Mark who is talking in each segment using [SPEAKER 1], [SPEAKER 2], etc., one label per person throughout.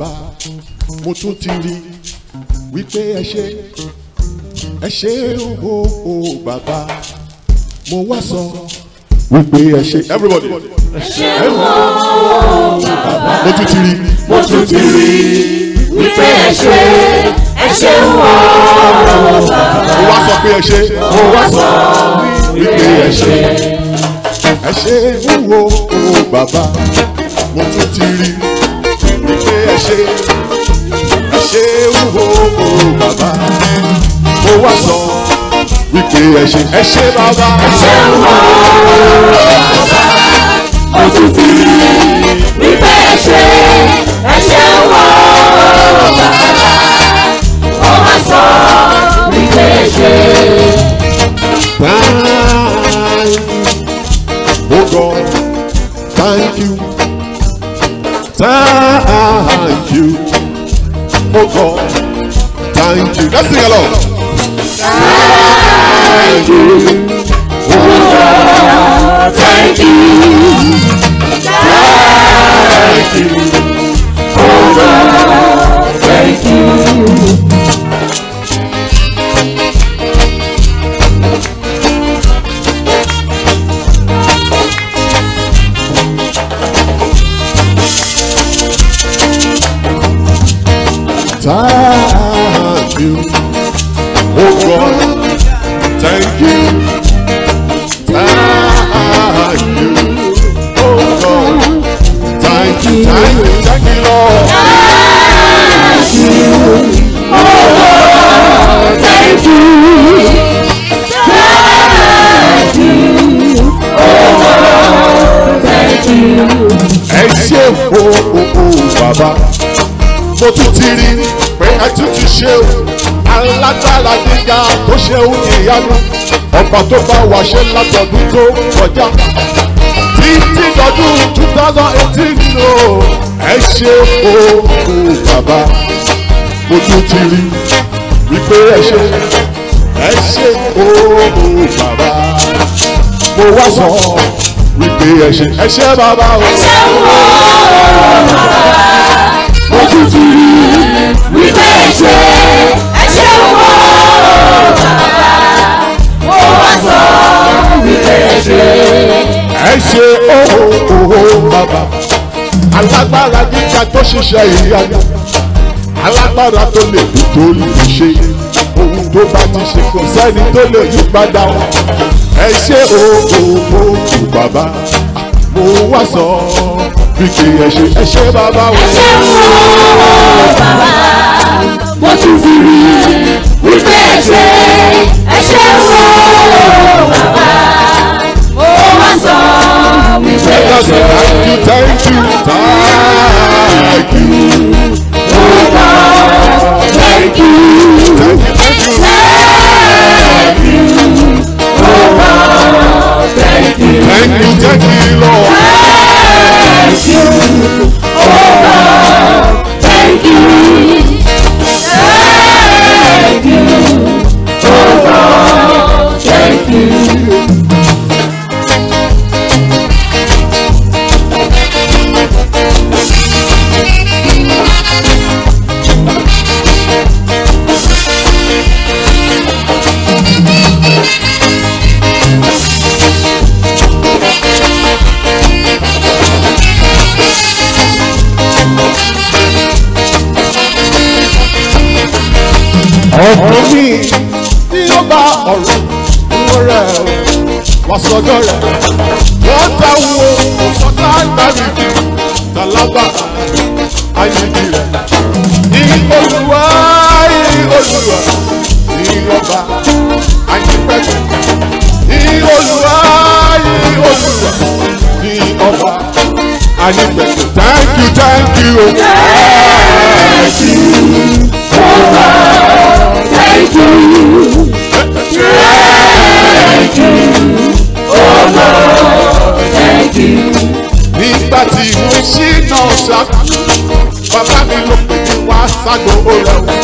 [SPEAKER 1] bá mo tún ti rí wípé ẹ ṣe ẹ ṣe o o bàbá mo wá sọ wípé ẹ ṣe everybody ẹ ṣe o bàbá mo tún ti rí mo tún ti rí wípé ẹ ṣe ẹ ṣe o bàbá mo wá sọ pé ẹ ṣe mo wá sọ wípé ẹ ṣe ẹ ṣe o bàbá mo tún ti rí ṣe ṣe wúwo o bàbá mo wá sọ wípé ẹ ṣe ẹ ṣe bàbá. ẹ ṣe wúwo bàbá ó tún ti wípé ẹ ṣe ẹ ṣe wúwo bàbá ó wá sọ wípé ẹ ṣe. Oh God, thank you. Thank you. Thank you. Oh God. Thank you. Let's sing along. Thank you. Oh God. Thank you. Thank you. Oh God. serve you. Oh God, thank you. Thank you. Oh God, thank you. Thank you, thank you Lord. Thank you. Oh God, thank you. Thank you. Oh God, thank you. Ẹ ṣé o, o, bàbá mo tún ti rí pé ẹ tún ti ṣe o alágbára gíga tó ṣe ó ní ìyanu ọba tó bá wà ṣe látọdún tó kọjá títí dọdún two thousand eighteen o ẹ ṣe o bàbá mo tún ti rí wípé ẹ ṣe ẹ ṣe o kú bàbá mo wá sọ wípé ẹ ṣe ẹ ṣe bàbá o. ẹ ṣe wo bàbá tuntun yìí wípé ẹ̀ṣẹ̀ ẹ̀ṣẹ̀ wọ́ bàbá ó wá sọ wípé ẹ̀ṣẹ̀. ẹ̀ṣẹ̀ òhòhò bàbá alágbára gíga tó ṣiṣẹ́ ìyanu alágbára tó lè bí tó lè ṣe ohun tó bá ti ṣe kò sẹ́ni tó lè yí padà wá ẹ̀ṣẹ̀ òhòhò bàbá mo wá sọ bí ti ẹ ṣe ẹ ṣe bàbá wò. ẹ ṣe ń wo bàbá mo tún fi rí wípé ẹ ṣe ẹ bàbá ó máa sọ wípé ẹ ṣe. you thank thank you. thank you. Thank you, thank you. Thank you, thank you, Lord. you ọ̀rọ̀ mi tí ó bá ọ̀rọ̀ ìwọ rẹ̀ wá sọ́dọ̀ rẹ̀ wọ́n ta wo sọ́tà gbàgbé tàlábà ayébi rẹ̀ ní olúwa ní olúwa ní ọba ayépẹ́tù ní olúwa ní olúwa ní ọba ayépẹ́tù thank you thank you. Thank you. Thank you. Thank you. Oh Lord, thank you. Nígbà tí mo ṣí náà ṣàkóso, bàbá mi ló pè mí wá ságbo òòlù.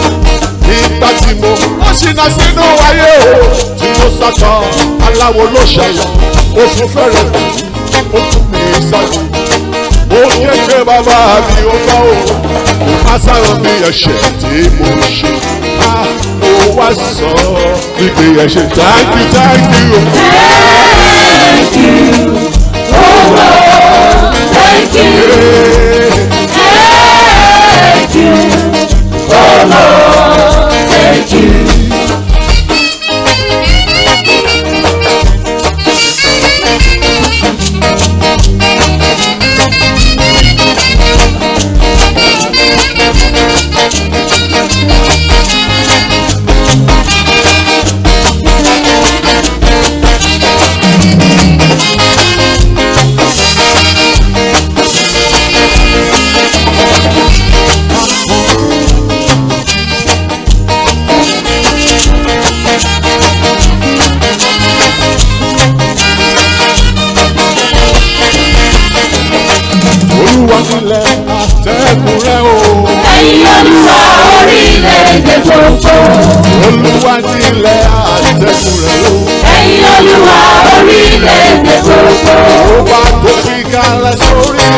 [SPEAKER 1] Nígbà tí mo wọ́n ṣìnà sínú ayé o, tí mo sọ̀tàn aláwo ló ṣẹlẹ̀. Oṣù fẹ́rẹ̀ mi, ó tún mi sọ̀tàn. Mo kéde bàbá mi ó bá o, mo máa sáré mi ẹ̀ṣẹ̀ tí mo ṣe ó wá sọ wípé ẹ ṣe thank you thank you. thank you oh Lord thank you thank you oh Lord thank you.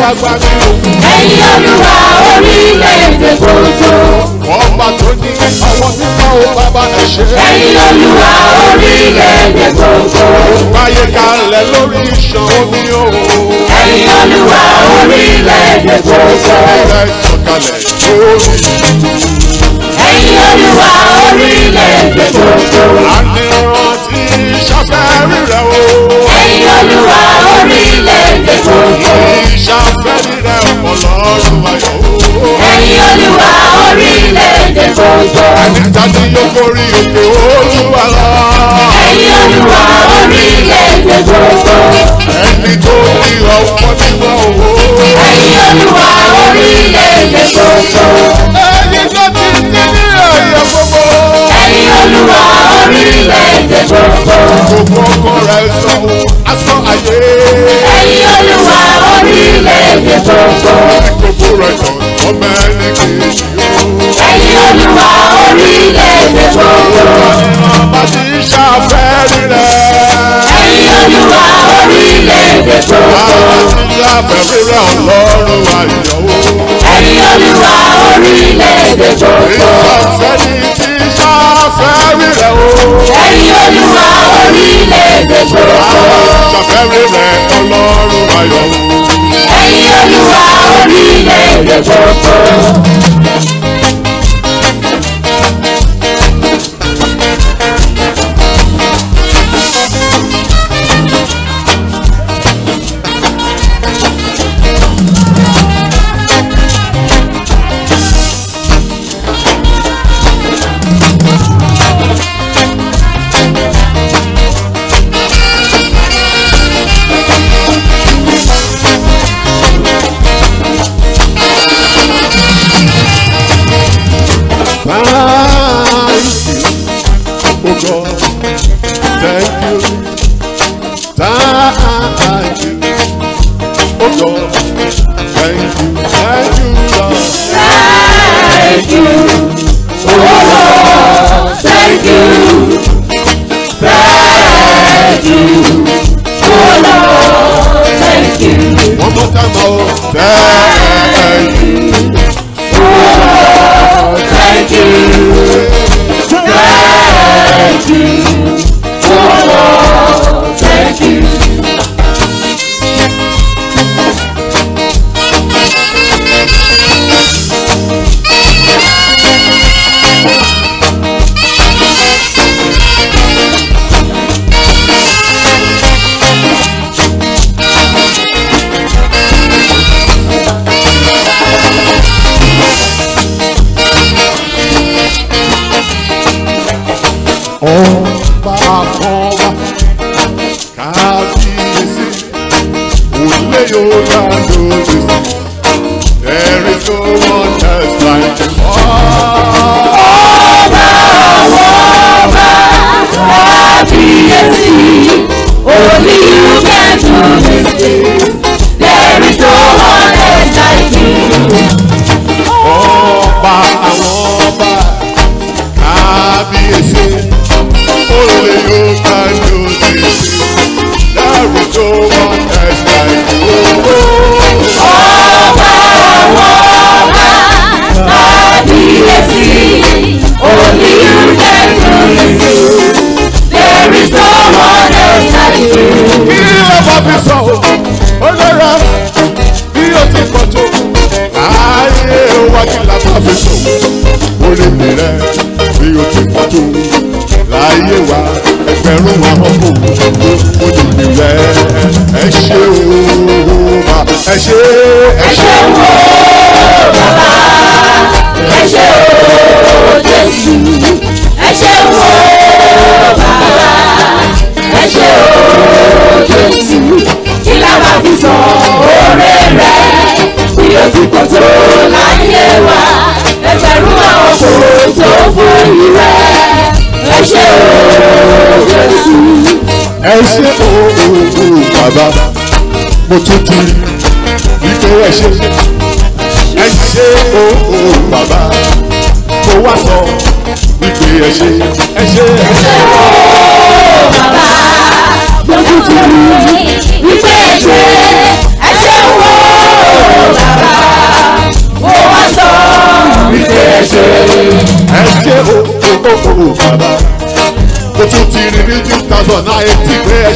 [SPEAKER 1] dàgbà mi o. ẹ̀yin olúwa orílẹ̀-èdè gbogbo. ọba tó ní ọwọ́ mímọ́ o bàbá ẹ ṣe. ẹ̀yin olúwa orílẹ̀-èdè gbogbo. báyé kalẹ̀ lórí iṣan omi o. ẹ̀yin olúwa orílẹ̀-èdè gbogbo. ẹ sọ̀kalẹ̀ lórí. ẹ̀yin olúwa orílẹ̀-èdè gbogbo. àníwọ̀n ìṣàfẹ́ rírẹ̀ o. ẹ̀yin olúwa orílẹ̀-èdè gbogbo. ìṣàfẹ́ rírẹ̀ ọlọ́run ayọ̀ o. ẹ̀yin olúwa orílẹ̀-èdè gbogbo. àgbẹ̀ta tí yóò borí òkè olúwa orílẹ̀-èdè gbogbo. Gbogbo ọkọ rẹ̀ sọ asán ayé. Ẹyin olúwa orílẹ̀-èdè gbogbo. Gbogbo rẹ̀ sọ ọmọ ẹni kejì o. Ẹyin olúwa orílẹ̀-èdè gbogbo. Ọba ti ṣàfẹ́rí rẹ̀. Ẹyin olúwa orílẹ̀-èdè gbogbo. Ọba ti ṣàfẹ́rí rẹ̀ ọlọ́run àyẹ̀wò. Ẹyin olúwa orílẹ̀-èdè gbogbo ẹ̀yin olúwa orílẹ̀-èdè gbogbo. ṣàfẹ́rẹ́ rẹ̀ ọlọ́run ayọ̀. ẹ̀yin olúwa orílẹ̀-èdè gbogbo. Ah. tó ayé wa kí la bá fi sọ orílẹ̀ rẹ bí o ti pọ̀ tó láyé wa ẹgbẹ̀rún wa hàn kó orílẹ̀ rẹ ẹ ṣe o bá ẹ ṣe ẹ ṣe o bàbá ẹ ṣe o Jésù ẹ ṣe o bàbá ẹ ṣe o Jésù kí la bá fi sọ. ẹ ṣé o Jésù ẹ Baba, o o bàbá mo tún ti wípé ẹ ṣé ẹ ṣé o o bàbá mo wá sọ wípé ẹ ṣé ẹ ṣé ẹ ṣé o bàbá mo tún ti wípé ẹ ṣé.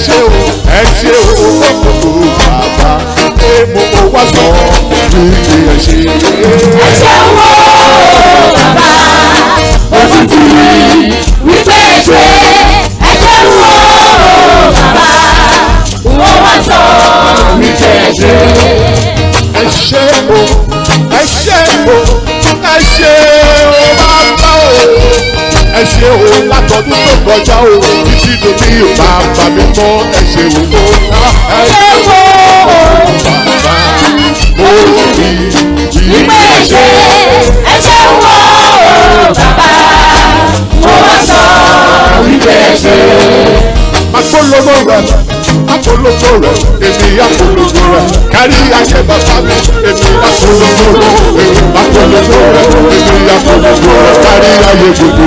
[SPEAKER 1] ṣe o ẹ ṣe o ọkọ̀ bàbá èmo wá sọ ní kí ẹ ṣe. ẹ ṣe wo bàbá òtútù wípé ẹ ṣe ẹ ṣe wo bàbá wọ́n wá sọ ní ẹ ṣe. ẹ ṣe o. ẹ ṣe o látọdún tó kọjá o títí dòní o bàbá mi mọ ẹ ṣe o. ẹ ṣe o bàbá mo rí ìgbà ẹ̀ṣẹ̀ ẹ̀ṣẹ̀ wọ bàbá mo wá sọ ìgbà ẹ̀ṣẹ̀. Apolongo rẹ, apolongo rẹ, èmi apolongo rẹ, kárí ayé bàbá mi, èmi apolongo rẹ, èmi apolongo rẹ dàpọ̀ gbogbo kárí ayé gbogbo.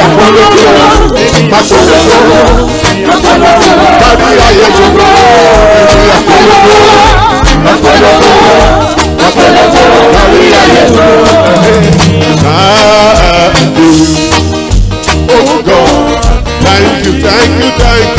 [SPEAKER 1] dàpọ̀ lójú lọ dàpọ̀ lójú lọ dàpọ̀ lójú lọ kárí ayé gbogbo. dàpọ̀ lójú lọ dàpọ̀ lójú lọ dàpọ̀ lójú lọ kárí ayé gbogbo. káàdì. Oh God, thank you, thank you, thank you.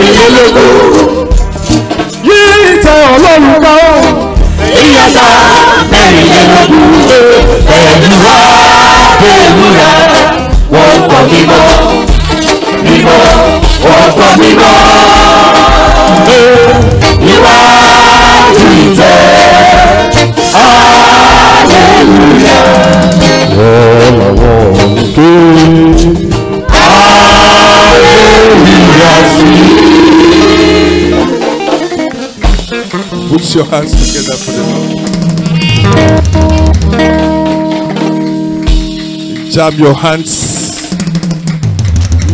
[SPEAKER 1] ìrìnlélógún. Put your hands together for the Lord. Jam your hands.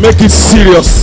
[SPEAKER 1] Make it serious.